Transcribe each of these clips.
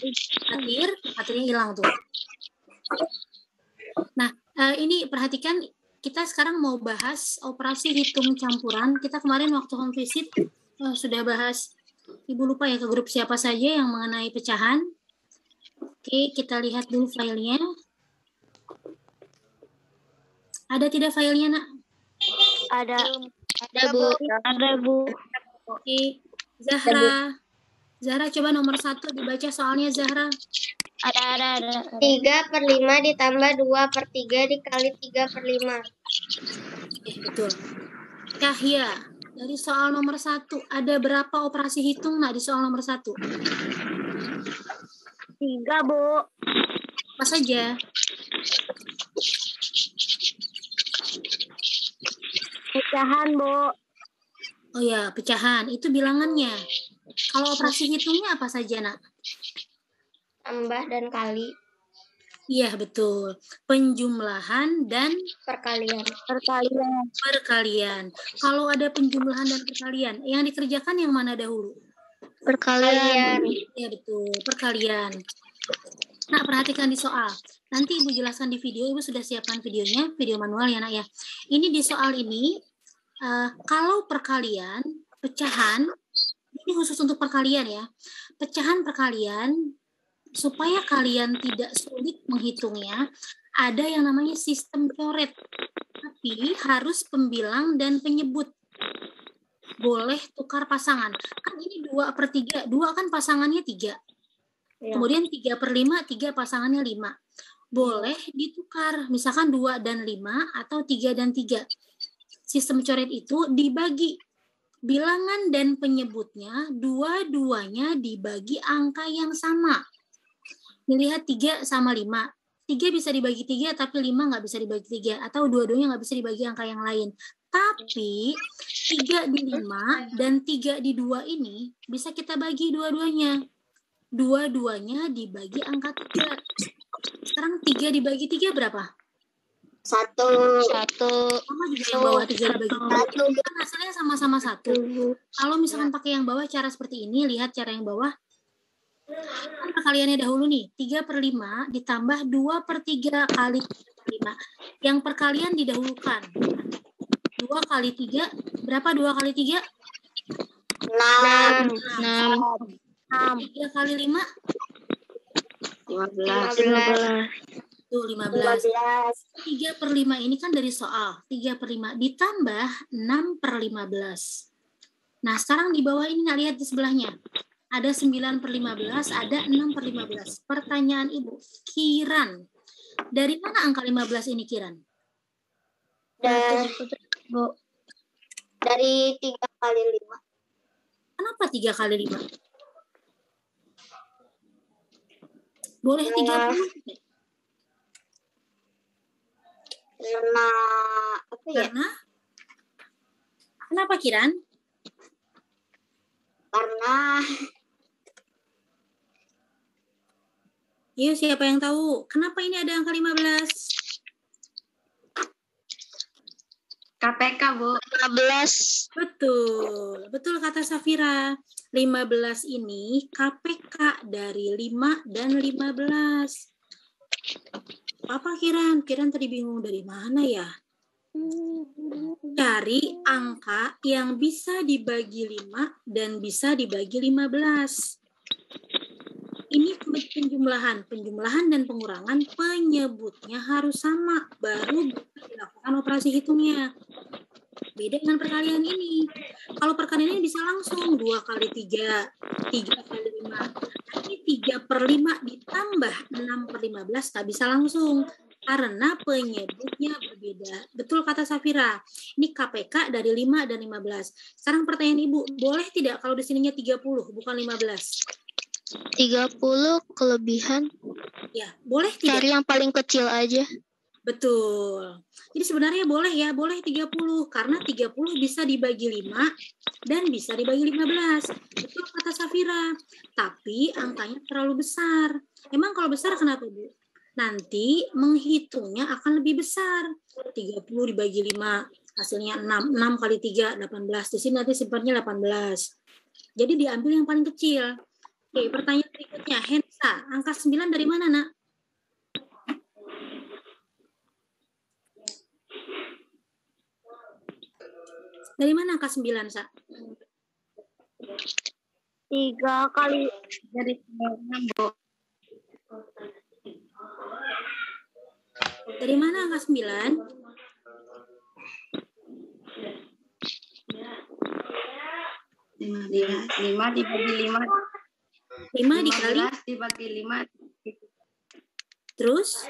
Fatir, Fatirnya hilang tuh. Nah, uh, ini perhatikan kita sekarang mau bahas operasi hitung campuran. Kita kemarin waktu home visit uh, sudah bahas, Ibu lupa ya ke grup siapa saja yang mengenai pecahan. Oke, kita lihat dulu filenya. Ada tidak filenya, nak? Ada. Ada, Bu. Ada, Bu. Oke. Zahra. Zahra coba nomor satu dibaca soalnya Zahra. Ada, ada, ada. 3 per 5 ditambah 2 per 3 dikali 3 per 5. Eh, betul. Cahya, dari soal nomor satu, ada berapa operasi hitung nah di soal nomor satu? Tiga, Bu. Apa saja? Pecahan, Bu. Oh ya, pecahan. Itu bilangannya. Kalau operasi hitungnya apa saja, nak? tambah dan kali. Iya, betul. Penjumlahan dan perkalian. Perkalian. Perkalian. Kalau ada penjumlahan dan perkalian, yang dikerjakan yang mana dahulu? Perkalian. Iya, betul. Perkalian. Nah, perhatikan di soal. Nanti Ibu jelaskan di video, Ibu sudah siapkan videonya, video manual ya, Nak ya. Ini di soal ini, uh, kalau perkalian, pecahan, ini khusus untuk perkalian ya. Pecahan perkalian supaya kalian tidak sulit menghitungnya, ada yang namanya sistem coret. Tapi harus pembilang dan penyebut. Boleh tukar pasangan. Kan ini dua per tiga. Dua kan pasangannya tiga. Ya. Kemudian tiga per lima, tiga pasangannya lima. Boleh ditukar. Misalkan dua dan lima atau tiga dan tiga. Sistem coret itu dibagi bilangan dan penyebutnya dua-duanya dibagi angka yang sama. Melihat tiga sama lima. Tiga bisa dibagi tiga tapi lima nggak bisa dibagi tiga. Atau dua-duanya nggak bisa dibagi angka yang lain. Tapi tiga di lima dan tiga di dua ini bisa kita bagi dua-duanya. Dua-duanya dibagi angka tiga. Sekarang tiga dibagi tiga berapa satu satu sama juga yang bawah tiga dibagi satu kan hasilnya sama-sama satu kalau misalkan pakai yang bawah cara seperti ini lihat cara yang bawah Kan perkaliannya dahulu nih, 3 per 5 ditambah 2 per 3 kali 5. Yang perkalian didahulukan. 2 kali 3, berapa 2 kali 3? 6. 6. 3 kali 5? 15. 15. Tuh, 15. 3 per 5 ini kan dari soal. 3 per 5 ditambah 6 per 15. Nah, sekarang di bawah ini nggak lihat di sebelahnya ada 9 per 15, ada 6 per 15. Pertanyaan Ibu, Kiran, dari mana angka 15 ini Kiran? Dari, Bu, dari 3 kali 5. Kenapa 3 kali 5? Boleh 30? Nah, karena apa ya? Karena Kenapa Kiran? Karena Iya, siapa yang tahu? Kenapa ini ada angka 15? KPK, Bu. 15. Betul. Betul kata Safira. 15 ini KPK dari 5 dan 15. Apa Kiran? Kiran tadi bingung dari mana ya? Cari angka yang bisa dibagi 5 dan bisa dibagi 15 ini penjumlahan, penjumlahan dan pengurangan penyebutnya harus sama, baru dilakukan operasi hitungnya. Beda dengan perkalian ini. Kalau perkalian ini bisa langsung dua kali tiga, tiga kali lima. Tapi tiga per lima ditambah enam per lima belas tak bisa langsung karena penyebutnya berbeda. Betul kata Safira. Ini KPK dari 5 dan 15. Sekarang pertanyaan Ibu, boleh tidak kalau di sininya 30 bukan 15? 30 kelebihan. Ya, boleh tidak? Cari yang paling kecil aja. Betul. Jadi sebenarnya boleh ya, boleh 30 karena 30 bisa dibagi 5 dan bisa dibagi 15. Betul kata Safira. Tapi angkanya terlalu besar. Emang kalau besar kenapa, Bu? Nanti menghitungnya akan lebih besar. 30 dibagi 5, hasilnya 6. 6 kali 3, 18. Di sini nanti simpannya 18. Jadi diambil yang paling kecil. Oke, pertanyaan berikutnya. Hensa, angka 9 dari mana, nak? Dari mana angka 9, Sa? Tiga kali Dari enam, Bu. Dari mana angka 9? Lima, lima, lima dibagi lima. 5 dikali, dibagi lima. terus?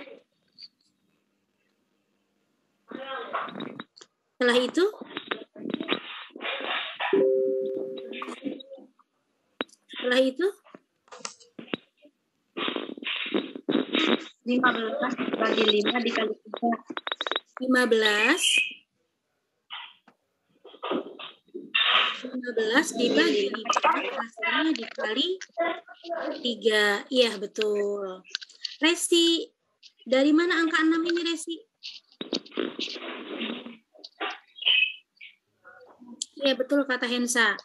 Setelah itu? Itu? Lima belas dibagi lima dikali tiga. 15 15 dibagi 5 hasilnya dikali 3 iya betul. Resi dari mana angka 6 ini Resi? Iya betul kata Hensa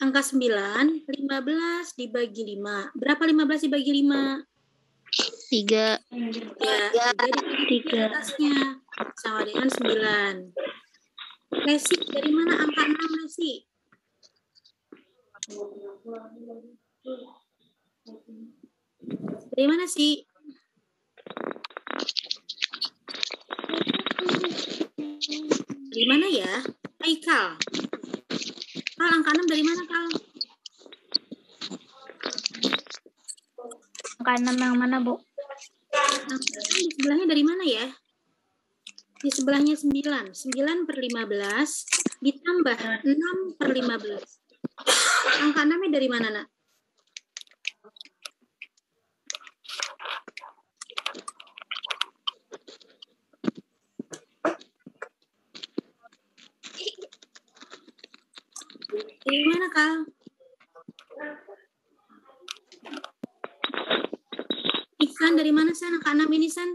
angka 9 15 dibagi 5 berapa 15 dibagi 5 tiga Ya, jadi di atasnya sama dengan 9. Resi, dari mana angka 6, Resi? Dari mana sih? Dari mana ya? Aikal. Kal, angka 6 dari mana, Kal? angka enam yang mana bu 6 di sebelahnya dari mana ya? Di sebelahnya 9. 9 per 15 ditambah 6 per 15. Angka 6 dari mana, nak? Dari mana, Kal? Ihsan, dari mana, San? Angka 6 ini, San?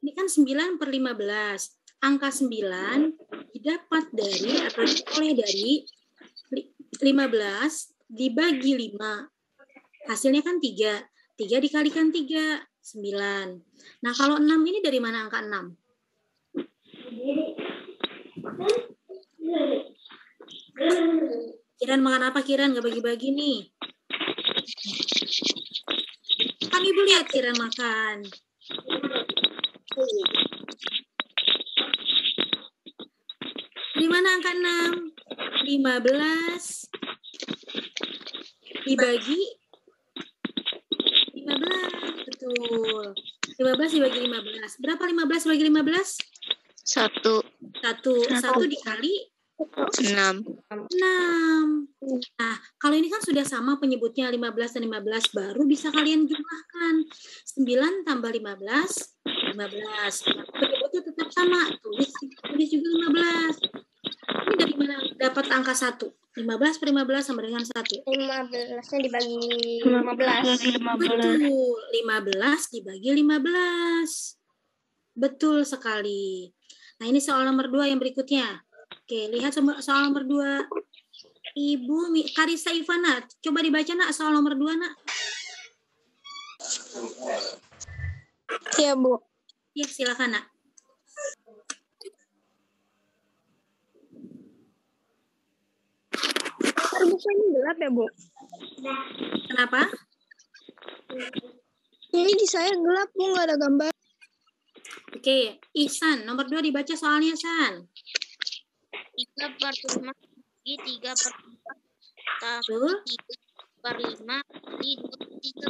Ini kan 9 per 15. Angka 9 didapat dari atau diperoleh dari li- 15 dibagi 5. Hasilnya kan 3. 3 dikalikan 3, 9. Nah, kalau 6 ini dari mana angka 6? Kiran makan apa Kiran? Gak bagi-bagi nih. Kan ibu lihat Kiran makan. Di mana angka 6? 15 dibagi 15. Betul. 15 dibagi 15. Berapa 15 dibagi 15? Satu Satu. Satu dikali enam 6. Nah, kalau ini kan sudah sama penyebutnya 15 dan 15, baru bisa kalian jumlahkan. 9 tambah 15, 15. Penyebutnya tetap sama, tulis, tulis juga 15. Ini dari mana dapat angka 1? 15 per 15 sama dengan 1. 15-nya dibagi 15. Betul, 15 dibagi 15. Betul sekali. Nah, ini soal nomor 2 yang berikutnya. Oke, lihat soal nomor 2. Ibu Karisa Ivana, coba dibaca nak soal nomor 2 nak. iya bu Ya, silakan nak. bukannya gelap ya bu Kenapa? ini di saya gelap bu nggak ada gambar Oke, Ihsan, nomor 2 dibaca soalnya, San. tiga per lima bagi tiga per empat tiga per lima di tiga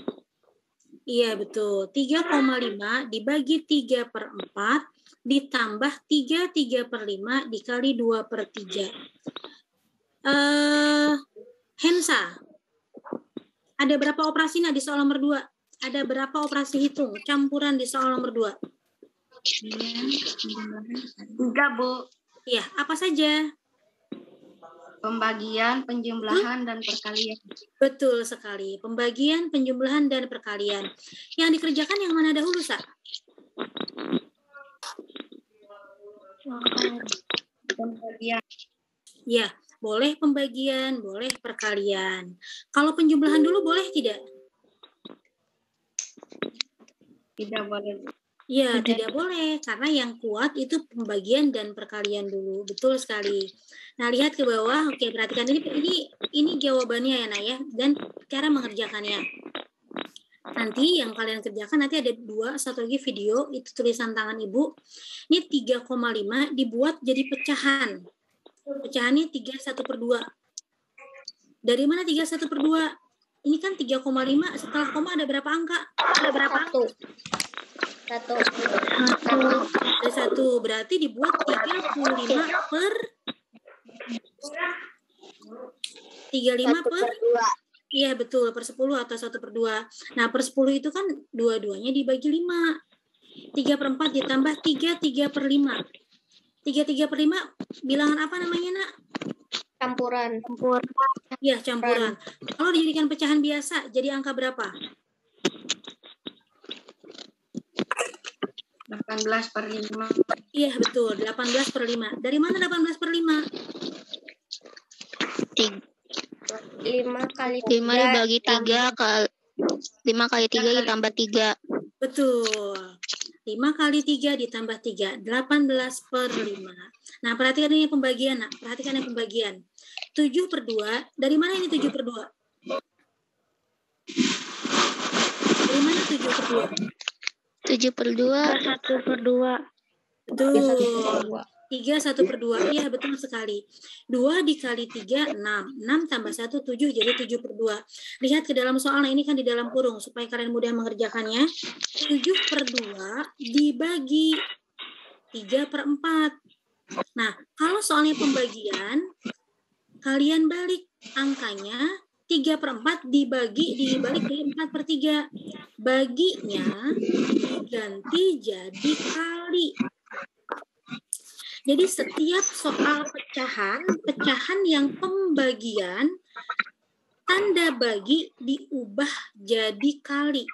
Iya, betul. 3,5 dibagi 3 per 4 ditambah 3, 3 per 5 dikali 2 per 3. Eh, Hensa, ada berapa operasi nak di soal nomor 2? Ada berapa operasi hitung campuran di soal nomor 2? Tiga, Bu. Iya, apa saja? Pembagian, penjumlahan, dan perkalian. Betul sekali. Pembagian, penjumlahan, dan perkalian. Yang dikerjakan yang mana dahulu, Sa? Pembagian. Ya, Boleh pembagian, boleh perkalian. Kalau penjumlahan dulu boleh tidak? Tidak boleh. Ya, Tidak. tidak boleh karena yang kuat itu pembagian dan perkalian dulu. Betul sekali. Nah, lihat ke bawah. Oke, perhatikan ini ini ini jawabannya ya, Nak ya, dan cara mengerjakannya. Nanti yang kalian kerjakan nanti ada dua, satu lagi video, itu tulisan tangan Ibu. Ini 3,5 dibuat jadi pecahan. Pecahannya 3 1 per 2. Dari mana 3 1 per 2? Ini kan 3,5 setelah koma ada berapa angka? Ada berapa angka? Satu. Satu. Ada satu, berarti dibuat 35 per 35 per dua. Iya betul, per 10 atau 1 per 2. Nah per 10 itu kan dua-duanya dibagi 5. 3 per 4 ditambah 3, 3 per 5. 3, 3 per 5 bilangan apa namanya nak? Campuran. Iya campuran. Kalau dijadikan pecahan biasa jadi angka berapa? 18 per 5. Iya betul, 18 per 5. Dari mana 18 per 5? Lima kali lima tiga dibagi tiga kali lima kali tiga ditambah tiga Betul. 5 kali 3 ditambah 3, 18 per 5. Nah, perhatikan ini pembagian, nak. Perhatikan yang pembagian. 7 per 2, dari mana ini 7 per 2? Dari mana 7 per 2? Tujuh per dua Satu per 2. Betul. Tiga, satu, dua. 3, 1 per 2. Iya, betul sekali. 2 dikali 3, 6. 6 tambah 1, 7, jadi 7 per 2. Lihat ke dalam soal, nah ini kan di dalam kurung, supaya kalian mudah mengerjakannya. 7 per 2 dibagi 3 per 4. Nah, kalau soalnya pembagian, kalian balik angkanya 3 per 4 dibagi, dibalik dari 4 per 3. Baginya diganti jadi kali. Jadi setiap soal pecahan, pecahan yang pembagian, tanda bagi diubah jadi kali.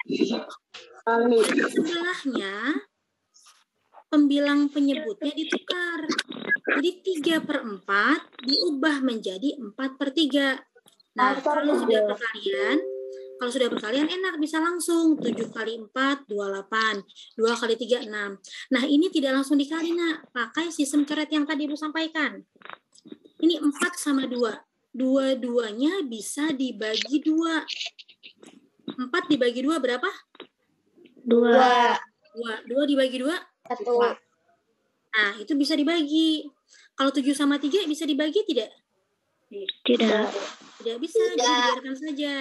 Sebelahnya, pembilang penyebutnya ditukar. Jadi 3 per 4 diubah menjadi 4 per 3. Nah, kalau sudah perkalian, kalau sudah perkalian enak bisa langsung 7 kali 4 28 2 kali 3 6 nah ini tidak langsung dikali nak. Pakai sistem coret yang tadi ibu sampaikan. Ini 4 sama 2 dua-duanya bisa dibagi 2 4 dibagi 2 berapa? Dua. 2 2 dibagi 2 Satu. nah itu bisa dibagi. Kalau 7 sama 3 bisa dibagi tidak? Tidak. Tidak bisa, dibiarkan saja.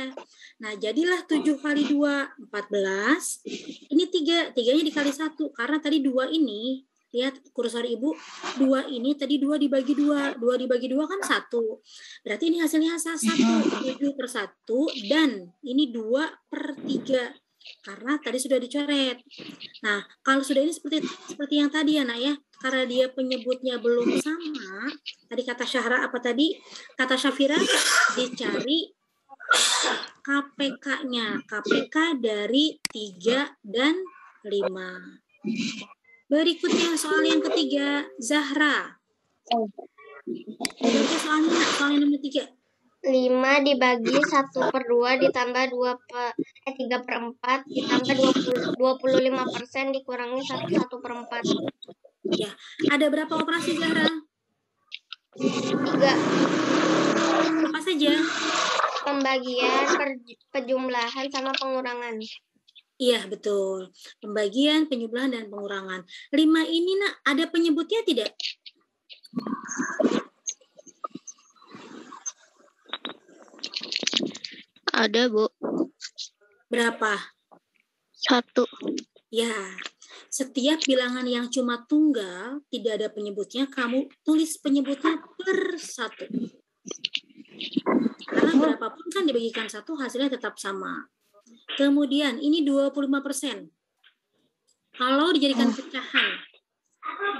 Nah, jadilah 7 kali 2, 14. Ini 3, 3-nya dikali 1. Karena tadi 2 ini, lihat kursor ibu, 2 ini tadi 2 dibagi 2. 2 dibagi 2 kan 1. Berarti ini hasilnya 1, 7 per 1. Dan ini 2 per 3 karena tadi sudah dicoret. Nah, kalau sudah ini seperti seperti yang tadi ya, Nak ya, karena dia penyebutnya belum sama, tadi kata Syahra apa tadi? Kata Syafira dicari KPK-nya, KPK dari 3 dan 5. Berikutnya soal yang ketiga, Zahra. Oh. Berikutnya soalnya, soal yang nomor tiga. 5 dibagi 1 per 2 ditambah 2 eh, per, eh, 3 per 4 ditambah 20, 25 persen dikurangi 1, 1 per 4. Ya. Ada berapa operasi Zahra? 3. Apa saja? Pembagian, per, penjumlahan, sama pengurangan. Iya, betul. Pembagian, penjumlahan, dan pengurangan. 5 ini, nak, ada penyebutnya tidak? Ada bu Berapa? satu Ya, setiap bilangan yang cuma tunggal, tidak ada penyebutnya, kamu tulis penyebutnya per satu. Karena berapapun kan dibagikan satu, hasilnya tetap sama. Kemudian, ini 25%. Kalau dijadikan pecahan,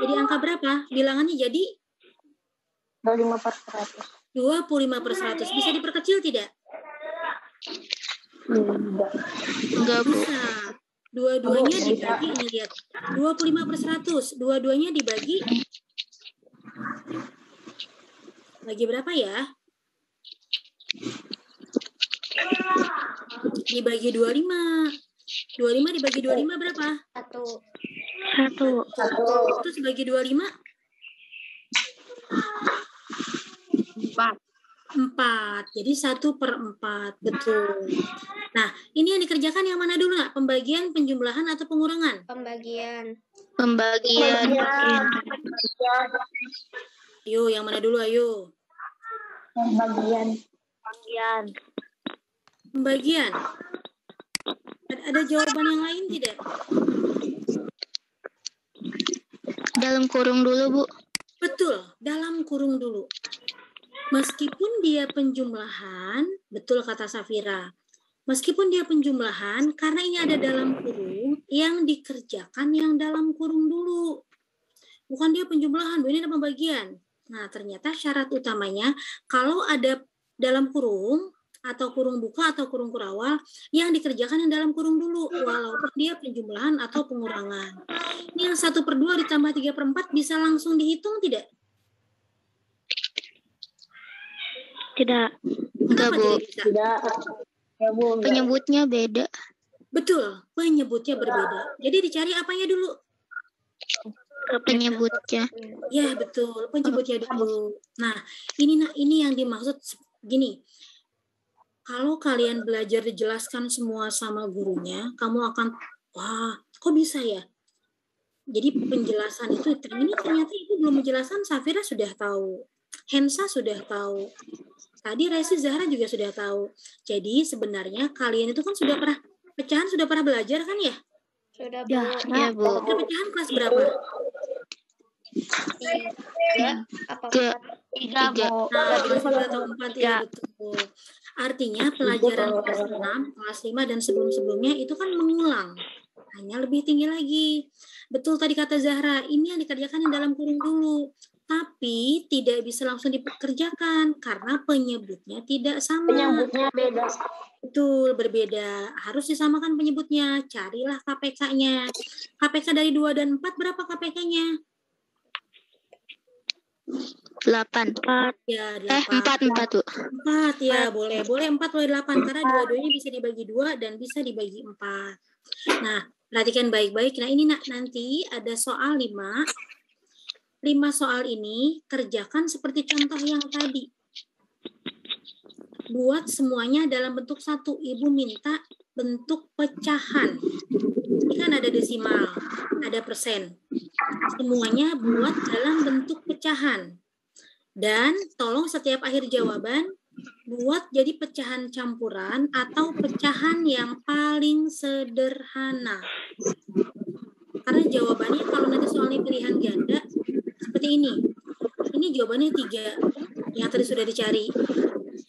jadi angka berapa? Bilangannya jadi 25 per 100. 25 per 100. Bisa diperkecil tidak? Enggak Bisa. Dua-duanya dibagi, ini lihat. 25 per 100. Dua-duanya dibagi Bagi berapa ya? Dibagi 25. 25 dibagi 25 berapa? Satu. Satu. Terus bagi 25? Empat. 4. Jadi 1 per 4. Betul. Nah, ini yang dikerjakan yang mana dulu nak? Pembagian, penjumlahan, atau pengurangan? Pembagian. Pembagian. Ayo, yang mana dulu? Ayo. Bagian. Pembagian. Ada, ada jawaban yang lain tidak? Dalam kurung dulu, Bu. Betul, dalam kurung dulu. Meskipun dia penjumlahan, betul kata Safira. Meskipun dia penjumlahan, karena ini ada dalam kurung, yang dikerjakan yang dalam kurung dulu. Bukan dia penjumlahan, ini ada pembagian. Nah, ternyata syarat utamanya, kalau ada dalam kurung, atau kurung buka atau kurung kurawal, yang dikerjakan yang dalam kurung dulu, walaupun dia penjumlahan atau pengurangan. Ini yang 1 per 2 ditambah 3 per 4 bisa langsung dihitung tidak? Tidak. Enggak, Bu. tidak. Ya, Bu. Penyebutnya beda. Betul, penyebutnya berbeda. Jadi dicari apanya dulu? Penyebutnya. Ya, betul, penyebutnya dulu. Nah, ini nah ini yang dimaksud gini. Kalau kalian belajar dijelaskan semua sama gurunya, kamu akan wah, kok bisa ya? Jadi penjelasan itu ini ternyata itu belum menjelaskan Safira sudah tahu. Hensa sudah tahu. Tadi Resi Zahra juga sudah tahu. Jadi sebenarnya kalian itu kan sudah pernah pecahan sudah pernah belajar kan ya? Sudah Ya, Bu. Ya, Bu. Ada pecahan kelas berapa? Tiga. Apa Tiga. Tiga, Tiga. Bu. Nah, kelas tiga atau empat ya betul. Artinya pelajaran kelas 6, kelas 5 dan sebelum-sebelumnya itu kan mengulang. Hanya lebih tinggi lagi. Betul tadi kata Zahra, ini yang dikerjakan yang dalam kurung dulu. Tapi tidak bisa langsung dikerjakan karena penyebutnya tidak sama. Penyebutnya beda. Betul, berbeda. Harus disamakan penyebutnya. Carilah KPK-nya. KPK dari 2 dan 4 berapa KPK-nya? Delapan. Empat. Ya, Eh, 8. empat, empat, Bu. Empat ya boleh boleh empat boleh delapan karena dua-duanya bisa dibagi dua dan bisa dibagi empat. Nah perhatikan baik-baik. Nah ini nak nanti ada soal lima. Lima soal ini kerjakan seperti contoh yang tadi. Buat semuanya dalam bentuk satu. Ibu minta bentuk pecahan. Ini kan ada desimal, ada persen. Semuanya buat dalam bentuk pecahan. Dan tolong setiap akhir jawaban buat jadi pecahan campuran atau pecahan yang paling sederhana. Karena jawabannya kalau nanti soalnya pilihan ganda seperti ini. Ini jawabannya tiga yang tadi sudah dicari.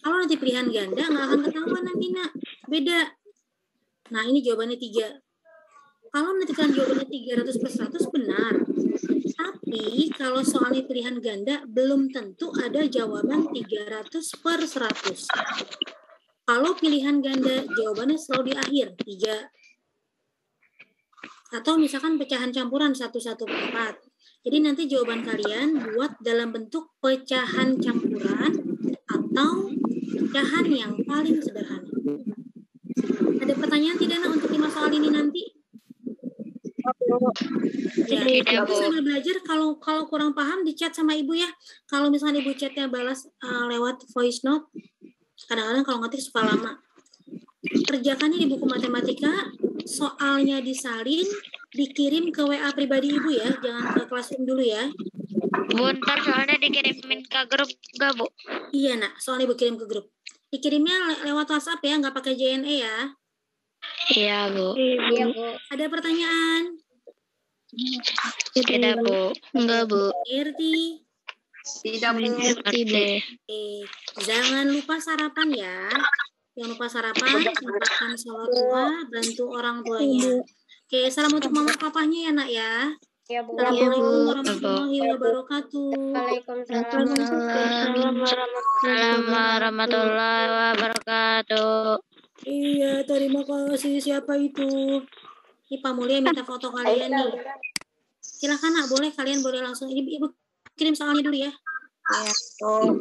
Kalau nanti pilihan ganda nggak akan ketahuan nanti nak beda. Nah ini jawabannya tiga. Kalau nanti kalian jawabannya 300 per 100 benar. Tapi kalau soalnya pilihan ganda belum tentu ada jawaban 300 per 100. Kalau pilihan ganda jawabannya selalu di akhir 3. Atau misalkan pecahan campuran 1 1 per 4. Jadi nanti jawaban kalian buat dalam bentuk pecahan campuran atau pecahan yang paling sederhana. Ada pertanyaan tidak nak untuk lima soal ini nanti? Ya, ibu Bu. sambil belajar kalau kalau kurang paham di chat sama ibu ya. Kalau misalnya ibu chatnya balas uh, lewat voice note, kadang-kadang kalau ngetik suka lama. Kerjakannya di buku matematika, soalnya disalin, dikirim ke WA pribadi ibu ya, jangan ke classroom dulu ya. Bu, ntar soalnya dikirimin ke grup gak, Bu? Iya nak, soalnya ibu kirim ke grup. Dikirimnya le- lewat WhatsApp ya, nggak pakai JNE ya. Iya, Bu. Iya Bu. Ada pertanyaan? Tidak, Bu. Enggak, Bu. Irti? Tidak, Bu. Eh, jangan lupa sarapan ya. Jangan lupa sarapan, sempatkan sholat tua, bantu orang tuanya. Oke, salam untuk mama papahnya ya nak ya. Iya Bu. Assalamualaikum warahmatullahi wabarakatuh. Waalaikumsalam. Assalamualaikum warahmatullahi wabarakatuh. Iya, terima kasih. Siapa itu? Ini Pak Mulia minta foto kalian nih. Silakan nak, boleh kalian boleh langsung. Ini ibu kirim soalnya dulu ya. Ya, tuh.